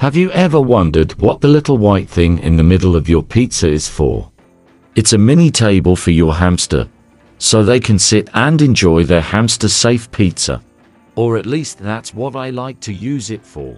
Have you ever wondered what the little white thing in the middle of your pizza is for? It's a mini table for your hamster, so they can sit and enjoy their hamster safe pizza. Or at least that's what I like to use it for.